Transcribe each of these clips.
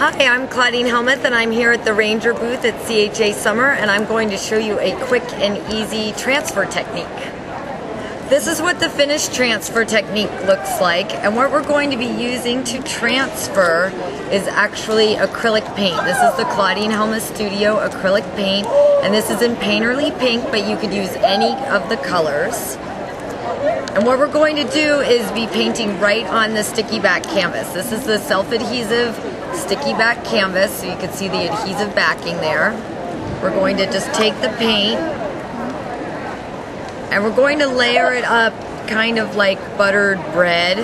Hi, I'm Claudine Hellmuth and I'm here at the Ranger booth at CHA Summer and I'm going to show you a quick and easy transfer technique. This is what the finished transfer technique looks like and what we're going to be using to transfer is actually acrylic paint. This is the Claudine Hellmuth Studio acrylic paint and this is in Painterly Pink but you could use any of the colors. And what we're going to do is be painting right on the sticky back canvas. This is the self-adhesive sticky back canvas, so you can see the adhesive backing there. We're going to just take the paint and we're going to layer it up kind of like buttered bread.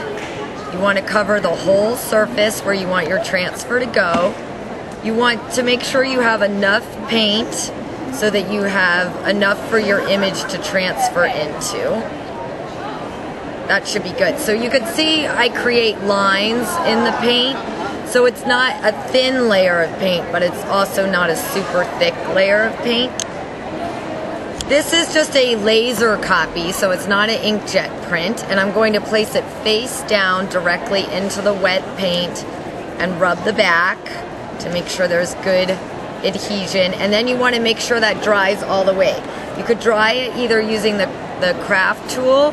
You want to cover the whole surface where you want your transfer to go. You want to make sure you have enough paint so that you have enough for your image to transfer into that should be good. So you can see I create lines in the paint. So it's not a thin layer of paint, but it's also not a super thick layer of paint. This is just a laser copy, so it's not an inkjet print, and I'm going to place it face down directly into the wet paint and rub the back to make sure there's good adhesion, and then you want to make sure that dries all the way. You could dry it either using the, the craft tool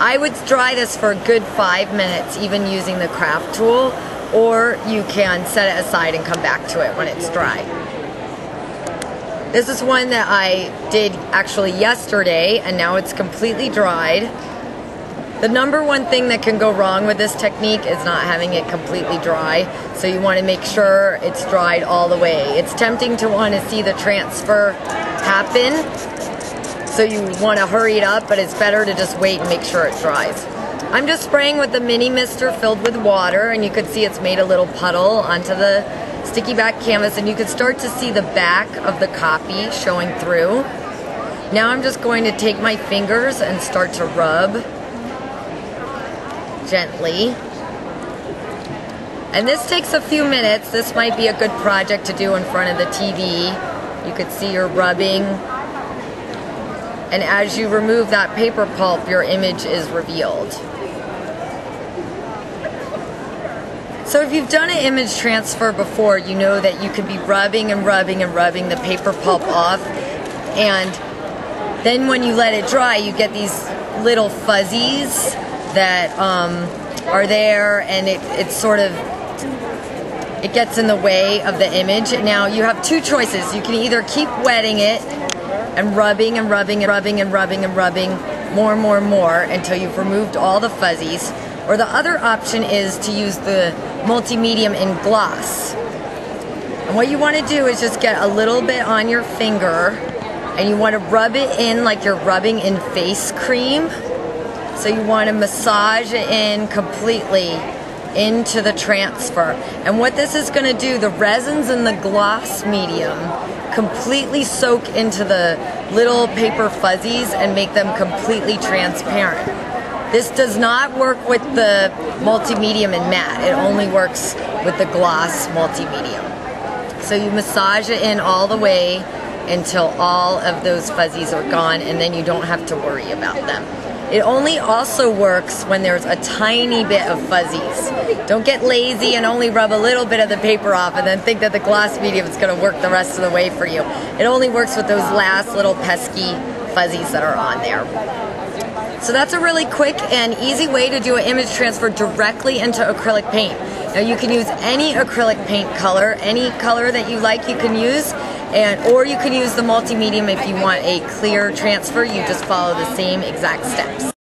I would dry this for a good five minutes, even using the craft tool, or you can set it aside and come back to it when it's dry. This is one that I did actually yesterday, and now it's completely dried. The number one thing that can go wrong with this technique is not having it completely dry, so you want to make sure it's dried all the way. It's tempting to want to see the transfer happen, so you want to hurry it up, but it's better to just wait and make sure it dries. I'm just spraying with the mini mister filled with water, and you can see it's made a little puddle onto the sticky back canvas, and you can start to see the back of the copy showing through. Now I'm just going to take my fingers and start to rub gently. And this takes a few minutes. This might be a good project to do in front of the TV. You could see you're rubbing and as you remove that paper pulp, your image is revealed. So if you've done an image transfer before, you know that you can be rubbing and rubbing and rubbing the paper pulp off. And then when you let it dry, you get these little fuzzies that um, are there and it, it's sort of it gets in the way of the image. Now you have two choices. You can either keep wetting it and rubbing and rubbing and rubbing and rubbing and rubbing more and more and more until you've removed all the fuzzies. Or the other option is to use the multi-medium in gloss. And what you want to do is just get a little bit on your finger and you want to rub it in like you're rubbing in face cream. So you want to massage it in completely into the transfer. And what this is going to do, the resins in the gloss medium completely soak into the little paper fuzzies and make them completely transparent. This does not work with the multi-medium and matte. It only works with the gloss multi-medium. So you massage it in all the way until all of those fuzzies are gone and then you don't have to worry about them. It only also works when there's a tiny bit of fuzzies. Don't get lazy and only rub a little bit of the paper off and then think that the gloss medium is going to work the rest of the way for you. It only works with those last little pesky fuzzies that are on there. So that's a really quick and easy way to do an image transfer directly into acrylic paint. Now you can use any acrylic paint color, any color that you like you can use, and or you can use the multi-medium if you want a clear transfer. You just follow the same exact steps.